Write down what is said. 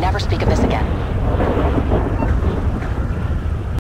never speak of this again.